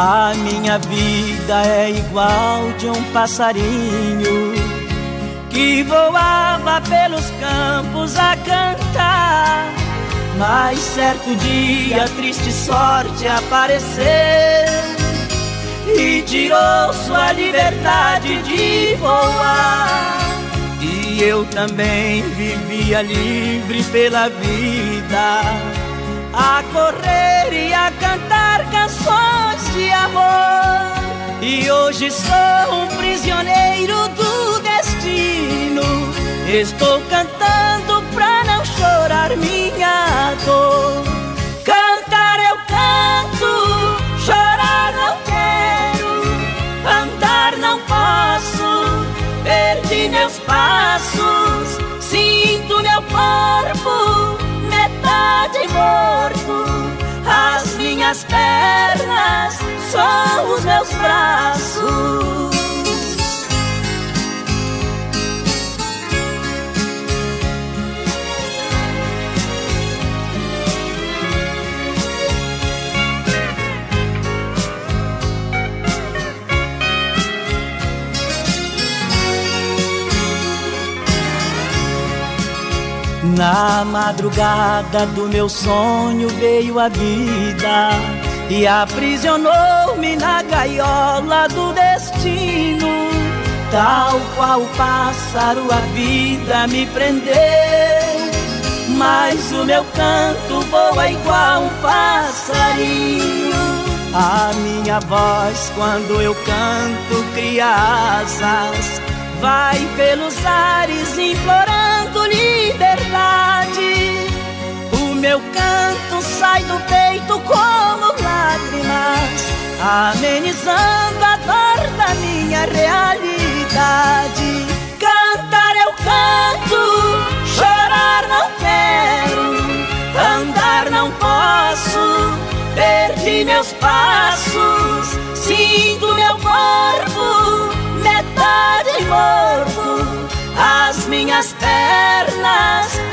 A minha vida é igual de um passarinho que voava pelos campos a cantar. Mas certo dia triste sorte apareceu e tirou sua liberdade de voar. E eu também vivia livre pela vida, a correr e a cantar canções hoje sou um prisioneiro do destino. Estou cantando pra não chorar minha dor. Cantar eu canto, chorar não quero, andar não posso, perdi meus passos, sinto meu corpo metade morto, as minhas pernas são os meus braços. Na madrugada do meu sonho veio a vida e aprisionou-me na gaiola do destino. Tal qual o pássaro a vida me prendeu, mas o meu canto voa igual um passarinho. A minha voz, quando eu canto, cria asas, vai pelos ares implorando liberdade. O meu canto sai do peito como lágrimas, amenizando a dor da minha realidade. Cantar eu canto, chorar não quero, andar não posso, perdi meus passos, sinto meu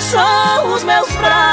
são os meus braços.